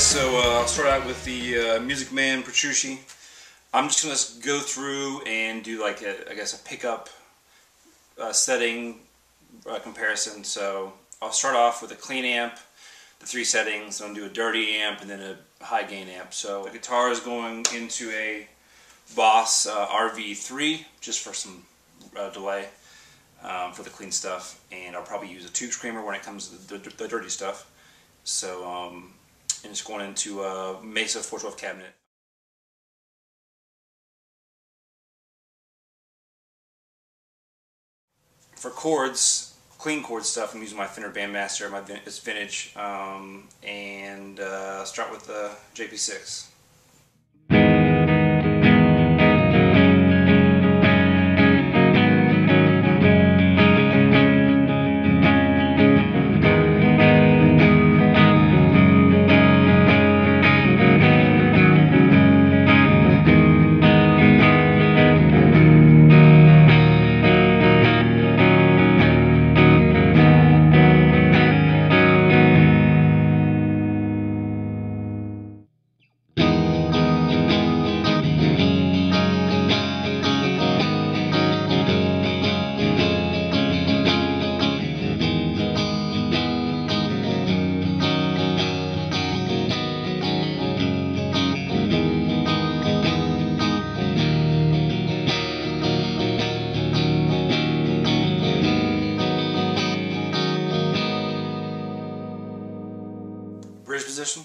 guys, so uh, I'll start out with the uh, Music Man Petrucci. I'm just going to go through and do like, a, I guess, a pickup uh, setting uh, comparison. So I'll start off with a clean amp, the three settings, then I'll do a dirty amp, and then a high gain amp. So the guitar is going into a Boss uh, RV3, just for some uh, delay um, for the clean stuff. And I'll probably use a tube screamer when it comes to the, the, the dirty stuff. So, um, and it's going into a Mesa 412 cabinet. For chords, clean chord stuff, I'm using my Fender Bandmaster, my it's vintage, um, and uh, start with the JP6. Bridge position.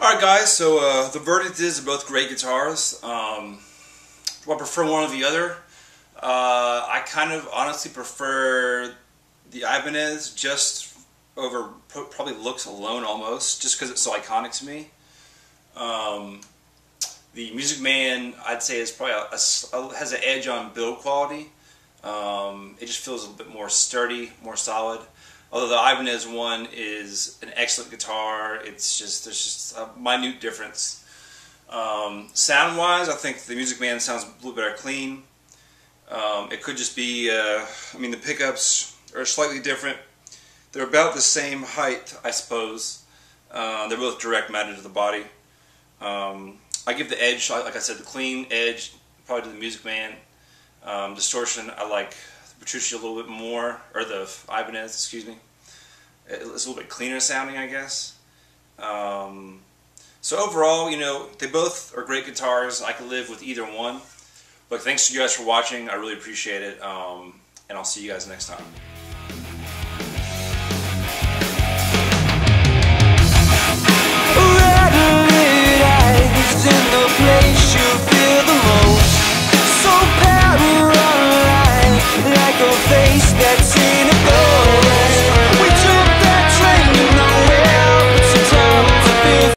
guys. So uh, the verdict is both great guitars. Um, do I prefer one or the other? Uh, I kind of honestly prefer the Ibanez just over probably looks alone almost, just because it's so iconic to me. Um, the Music Man, I'd say, is probably a, a, has an edge on build quality. Um, it just feels a little bit more sturdy, more solid. Although the Ibanez one is an excellent guitar, it's just there's just a minute difference. Um, sound wise, I think the Music Man sounds a little better clean. Um, it could just be, uh, I mean, the pickups are slightly different. They're about the same height, I suppose. Uh, they're both direct mounted to the body. Um, I give the edge, like I said, the clean edge, probably to the Music Man. Um, distortion, I like Petrucci a little bit more, or the Ibanez, excuse me. It's a little bit cleaner sounding, I guess. Um, so overall, you know, they both are great guitars. I could live with either one. But thanks to you guys for watching. I really appreciate it. Um, and I'll see you guys next time.